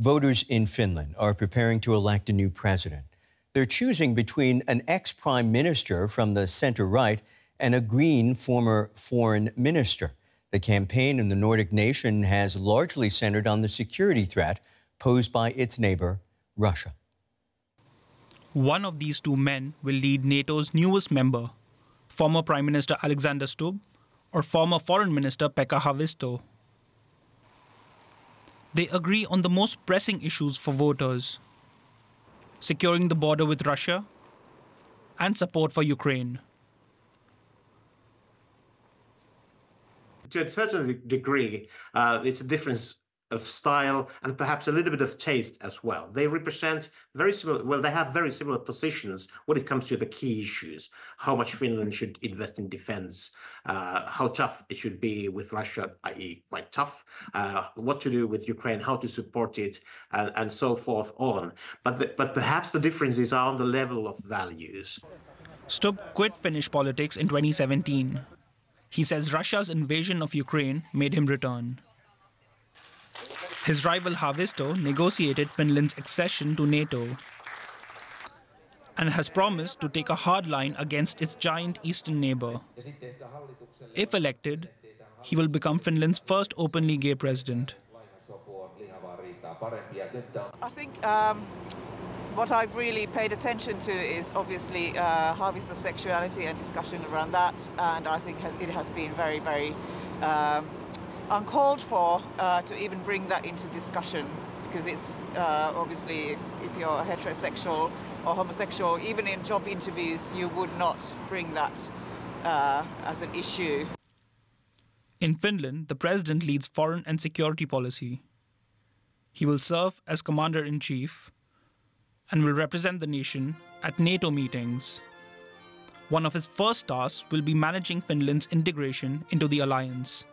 Voters in Finland are preparing to elect a new president. They're choosing between an ex prime minister from the center right and a green former foreign minister. The campaign in the Nordic nation has largely centered on the security threat posed by its neighbor, Russia. One of these two men will lead NATO's newest member, former Prime Minister Alexander Stubb or former Foreign Minister Pekka Haavisto. They agree on the most pressing issues for voters securing the border with Russia and support for Ukraine. To a certain degree, uh, it's a difference of style and perhaps a little bit of taste as well. They represent very similar, well, they have very similar positions when it comes to the key issues, how much Finland should invest in defense, uh, how tough it should be with Russia, i.e. quite tough, uh, what to do with Ukraine, how to support it, and, and so forth on. But, the, but perhaps the differences are on the level of values. Stubb quit Finnish politics in 2017. He says Russia's invasion of Ukraine made him return. His rival Haavisto negotiated Finland's accession to NATO and has promised to take a hard line against its giant eastern neighbor. If elected, he will become Finland's first openly gay president. I think um, what I've really paid attention to is obviously uh, Haavisto's sexuality and discussion around that, and I think it has been very, very um, uncalled for uh, to even bring that into discussion because it's uh, obviously if, if, you're heterosexual or homosexual, even in job interviews, you would not bring that uh, as an issue. In Finland, the president leads foreign and security policy. He will serve as commander in chief and will represent the nation at NATO meetings. One of his first tasks will be managing Finland's integration into the alliance.